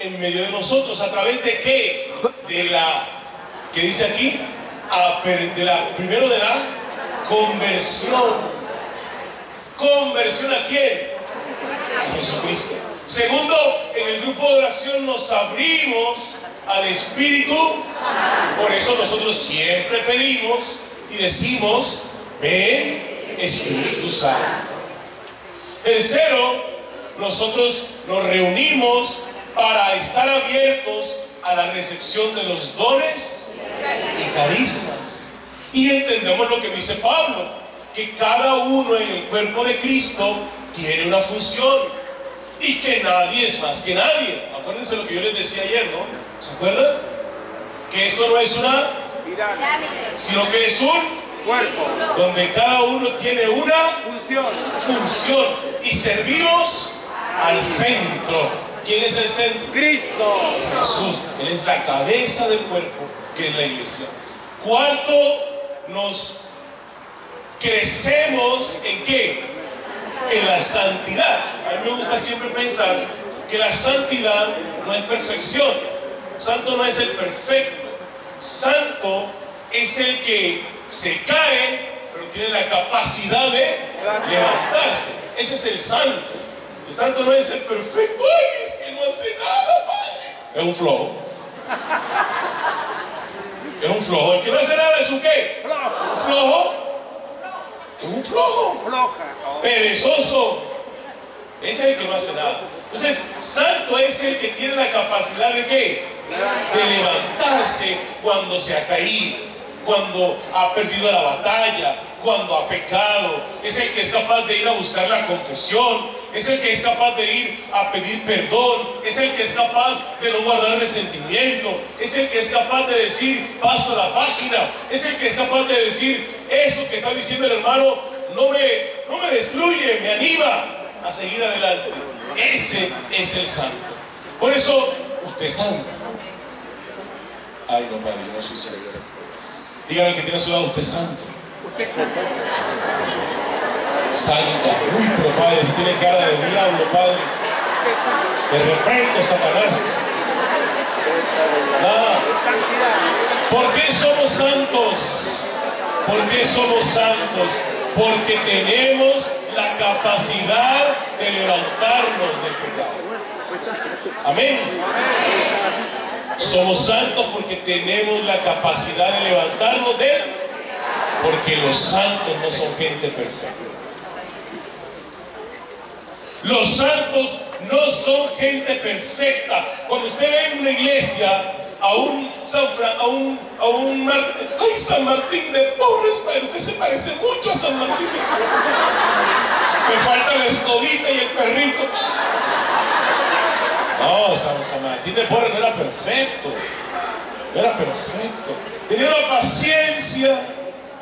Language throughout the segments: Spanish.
en medio de nosotros. ¿A través de qué? De la, ¿qué dice aquí? De la, primero de la conversión. ¿Conversión a quién? A Jesucristo. Segundo, en el grupo de oración nos abrimos al Espíritu. Por eso nosotros siempre pedimos y decimos, ven Espíritu Santo. Tercero, nosotros nos reunimos para estar abiertos a la recepción de los dones y carismas. Y entendemos lo que dice Pablo, que cada uno en el cuerpo de Cristo tiene una función y que nadie es más que nadie. Acuérdense lo que yo les decía ayer, ¿no? ¿Se acuerdan? Que esto no es una, sino que es un Cuerpo, donde cada uno tiene una función, función y servimos al centro. ¿Quién es el centro? Cristo, Jesús. Él es la cabeza del cuerpo, que es la iglesia. Cuarto, nos crecemos en qué? En la santidad. A mí me gusta siempre pensar que la santidad no es perfección. Santo no es el perfecto. Santo es el que se cae, pero tiene la capacidad de levantarse. Ese es el santo. El santo no es el perfecto. Ay, es un flojo. Es un flojo. El que no hace nada es un qué? flojo, Un flojo. Es un flojo. floja. Perezoso. Ese es el que no hace nada. Entonces, santo es el que tiene la capacidad de qué? De levantarse cuando se ha caído, cuando ha perdido la batalla, cuando ha pecado. Es el que es capaz de ir a buscar la confesión. Es el que es capaz de ir a pedir perdón. Es el que es capaz de no guardar resentimiento. Es el que es capaz de decir, paso la página. Es el que es capaz de decir, eso que está diciendo el hermano no me, no me destruye, me anima a seguir adelante. Ese es el santo. Por eso, usted es santo. Ay, no, padre, no soy santo. Dígale al que tiene a su lado, usted es santo. Santa. Uy, pero padre, si tiene cara de diablo, padre. Te reprendo, Satanás. Nada. ¿Por qué somos santos? ¿Por qué somos santos? Porque tenemos la capacidad de levantarnos del pecado. Amén. Somos santos porque tenemos la capacidad de levantarnos de él. Porque los santos no son gente perfecta. Los santos no son gente perfecta. Cuando usted ve en una iglesia a un San Fra- a un, a un Mar- ay, San Martín de Porres, pero usted se parece mucho a San Martín de Porres. Me falta la escobita y el perrito. No, San, San Martín de Porres no era perfecto. No era perfecto. Tenía una paciencia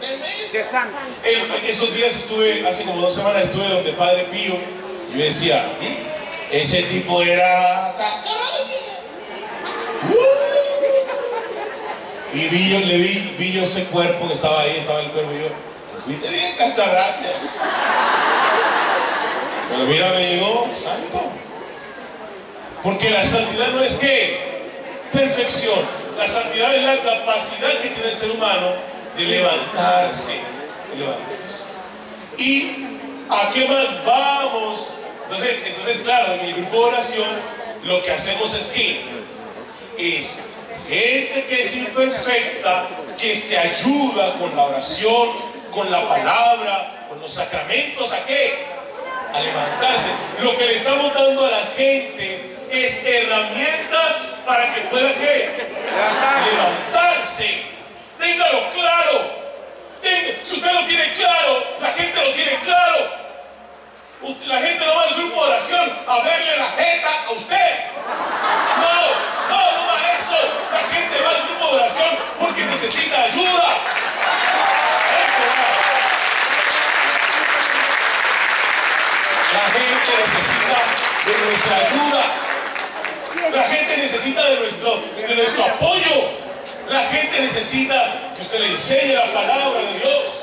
tremenda. El- esos días estuve, hace como dos semanas estuve donde Padre Pío yo decía, "¿Mm? ese tipo era cascarrabias". ¡Uh! Y vi yo, le vi, yo ese cuerpo que estaba ahí, estaba el cuerpo y yo, "Te fuiste bien cascarrabias. Pero mira, me digo, santo. Porque la santidad no es que perfección. La santidad es la capacidad que tiene el ser humano de levantarse. De levantarse. ¿Y a qué más vamos? Entonces, entonces, claro, en el grupo de oración lo que hacemos es que es gente que es imperfecta, que se ayuda con la oración, con la palabra, con los sacramentos, ¿a qué? A levantarse. Lo que le estamos dando a la gente es herramientas para que pueda ¿qué? Levantar. levantarse. Téngalo claro. Si usted lo tiene claro, la gente lo tiene claro. La gente no va al grupo de oración a verle la jeta a usted. No, no, no va a eso. La gente va al grupo de oración porque necesita ayuda. La gente necesita de nuestra ayuda. La gente necesita de nuestro, de nuestro apoyo. La gente necesita que usted le enseñe la palabra de Dios.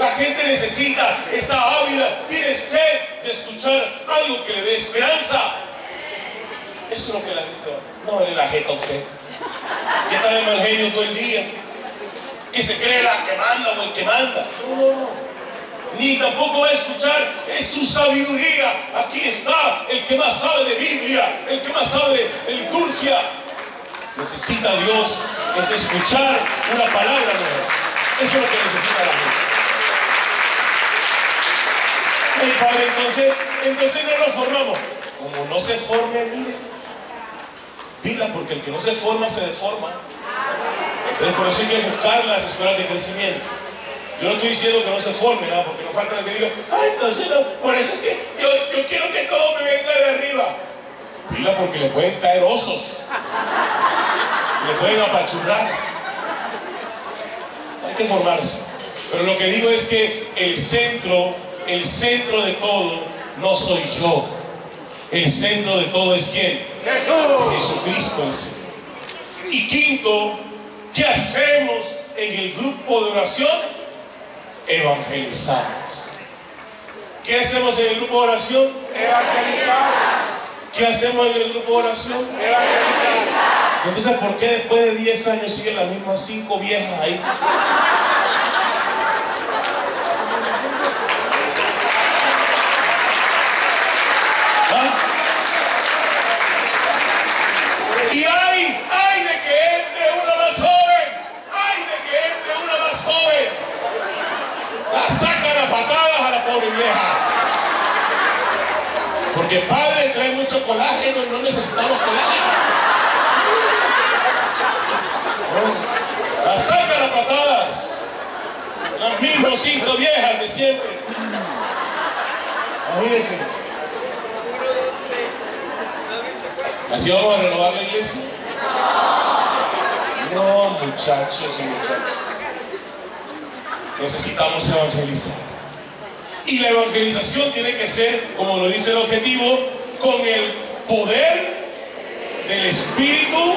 La gente necesita, está ávida, tiene sed de escuchar algo que le dé esperanza. Eso es lo que la gente. No le la a usted. Que está de mal todo el día. Que se cree la que manda o el que manda. No, no, no ni tampoco va a escuchar es su sabiduría. Aquí está el que más sabe de Biblia, el que más sabe de, liturgia. Necesita Dios es escuchar una palabra nueva. Eso es lo que necesita la gente. El entonces, entonces no nos formamos. Como no se forme, mire, pila, porque el que no se forma se deforma. Entonces, por eso hay que buscar las escuelas de crecimiento. Yo no estoy diciendo que no se forme, nada, porque no falta que diga, ay, entonces no, por eso es que yo, yo quiero que todo me venga de arriba. Dila porque le pueden caer osos. Le pueden apachurrar. Hay que formarse. Pero lo que digo es que el centro, el centro de todo no soy yo. El centro de todo es quién? Jesús. Jesucristo el Señor. Y quinto, ¿qué hacemos en el grupo de oración? evangelizamos. ¿Qué hacemos en el grupo de oración? Evangelizar. ¿Qué hacemos en el grupo de oración? Evangelizar. Entonces, ¿por qué después de 10 años siguen las mismas cinco viejas ahí? Porque padre trae mucho colágeno y no necesitamos colágeno. la sacan a patadas. Las mismas cinco viejas de siempre. Imagínense. ¿Así vamos a renovar la iglesia? No, muchachos y muchachos. Necesitamos evangelizar. Y la evangelización tiene que ser, como lo dice el objetivo, con el poder del Espíritu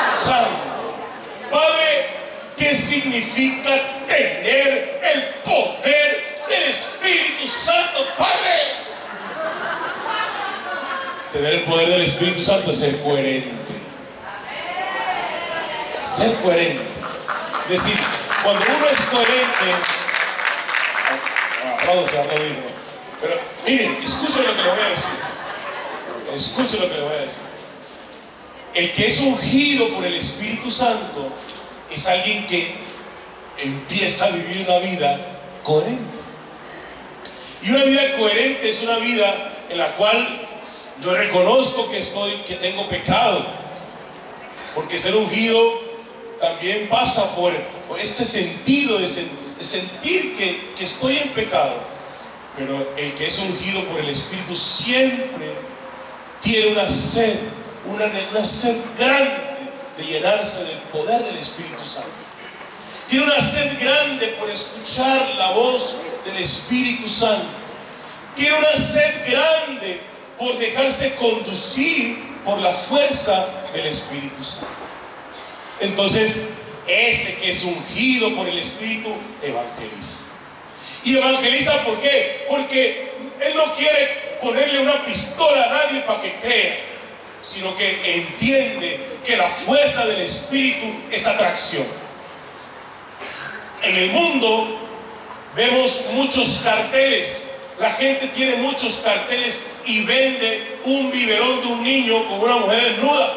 Santo. Padre, ¿qué significa tener el poder del Espíritu Santo, Padre? Tener el poder del Espíritu Santo es ser coherente. Ser coherente. Es decir, cuando uno es coherente, pero miren, escuchen lo que le voy a decir. Escuchen lo que le voy a decir. El que es ungido por el Espíritu Santo es alguien que empieza a vivir una vida coherente. Y una vida coherente es una vida en la cual yo reconozco que estoy, que tengo pecado. Porque ser ungido también pasa por, por este sentido de sentir sentir que, estoy en pecado. Pero el que es ungido por el Espíritu siempre tiene una sed, una, una sed grande de llenarse del poder del Espíritu Santo. Tiene una sed grande por escuchar la voz del Espíritu Santo. Tiene una sed grande por dejarse conducir por la fuerza del Espíritu Santo. Entonces, ese que es ungido por el Espíritu, evangeliza. ¿Y evangeliza por qué? Porque Él no quiere ponerle una pistola a nadie para que crea, sino que entiende que la fuerza del Espíritu es atracción. En el mundo vemos muchos carteles, la gente tiene muchos carteles y vende un biberón de un niño con una mujer desnuda.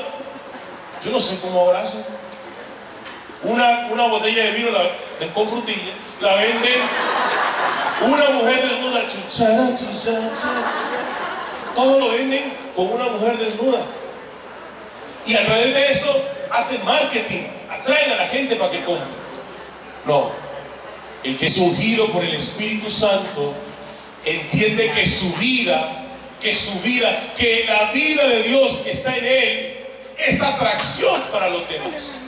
Yo no sé cómo abrazan una, una botella de vino la, con frutilla, la venden una mujer desnuda, chuchara, chuchara, todo lo venden con una mujer desnuda. Y a través de eso hacen marketing, atraen a la gente para que compre. No, el que es ungido por el Espíritu Santo entiende que su vida, que su vida, que la vida de Dios que está en él es atracción para los demás.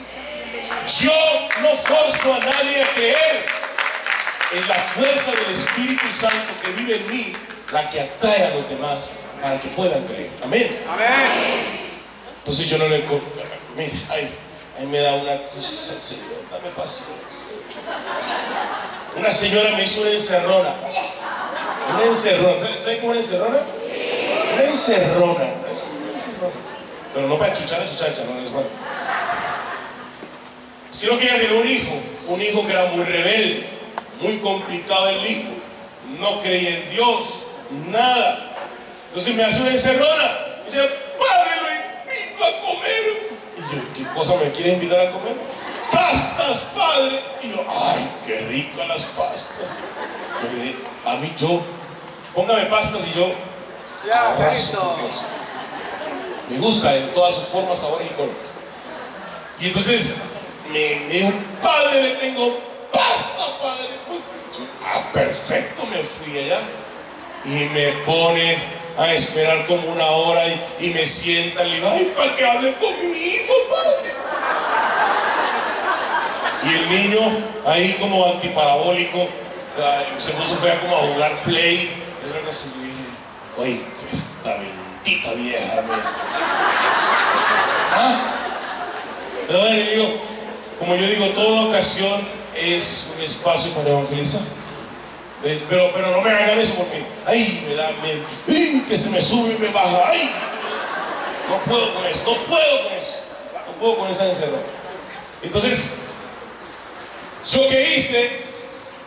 Yo no forzo a nadie a creer en la fuerza del Espíritu Santo que vive en mí, la que atrae a los demás para que puedan creer. Amén. Entonces yo no le... Mira, ay, ahí me da una cosa, Señor, dame paciencia. Una señora me hizo una encerrona. Una encerrona. ¿Sabes cómo una encerrona? Una encerrona. Una encerrona. Pero no para chuchar a su chancha, no les vale. Sino que ella tenía un hijo, un hijo que era muy rebelde, muy complicado el hijo, no creía en Dios, nada. Entonces me hace una encerrona. Y dice, padre, lo invito a comer. Y yo, ¿qué cosa me quiere invitar a comer? Pastas, padre. Y yo, ay, qué ricas las pastas. Me dije, a mí yo, póngame pastas y yo Ya, Dios. Me gusta en todas sus formas, sabores y colores. Y entonces me, me dijo, padre, le tengo pasta, padre. Ah, perfecto, me fui allá. Y me pone a esperar como una hora y, y me sienta y le digo, ay, para que hable con mi hijo, padre. Y el niño ahí como antiparabólico, se puso fea como a jugar play. Y luego así oye, esta bendita vieja, me... ¿Ah? Pero yo digo, como yo digo, toda ocasión es un espacio para evangelizar. Eh, Pero, pero no me hagan eso porque, ay, me da, ay, que se me sube y me baja, ay, no puedo con eso, no puedo con eso, no puedo con esa encerrada. Entonces, yo que hice,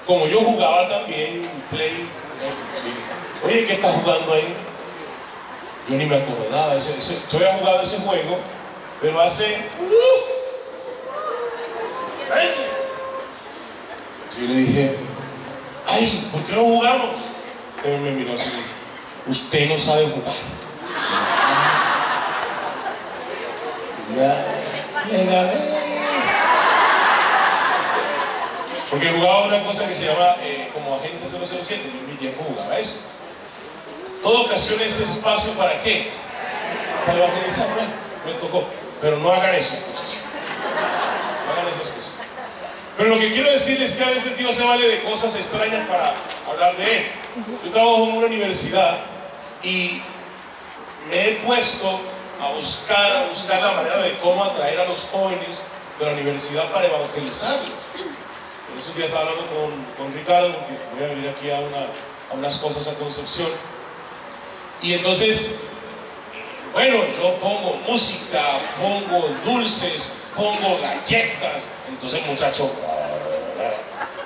como yo jugaba también play, eh, oye, ¿qué estás jugando ahí? Yo ni me acordaba, ese, ese, yo había jugado ese juego, pero hace, ¡uh! Yo le dije, ay, ¿por qué no jugamos? Él me miró así, usted no sabe jugar. Me gané. Porque jugaba una cosa que se llama eh, como Agente 007, yo en mi tiempo jugaba eso. Toda ocasión es espacio para qué? Para evangelizar, me tocó. Pero no hagan eso, entonces. No hagan esas cosas. Pero lo que quiero decirles es que a veces Dios se vale de cosas extrañas para hablar de Él. Yo trabajo en una universidad y me he puesto a buscar, a buscar la manera de cómo atraer a los jóvenes de la universidad para evangelizarlos. En esos días estaba hablando con, con Ricardo, porque voy a venir aquí a, a unas cosas a Concepción. Y entonces, eh, bueno, yo pongo música, pongo dulces, pongo galletas. Entonces, muchachos,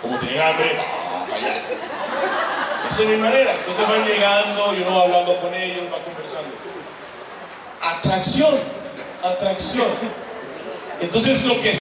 como tienen hambre, va allá. Esa es mi manera. Entonces van llegando y uno va hablando con ellos, va conversando. Atracción, atracción. Entonces lo que